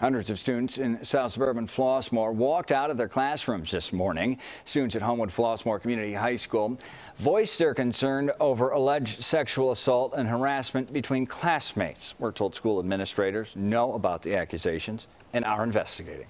Hundreds of students in South Suburban Flossmoor walked out of their classrooms this morning. Students at Homewood-Flossmoor Community High School voiced their concern over alleged sexual assault and harassment between classmates. We're told school administrators know about the accusations and are investigating.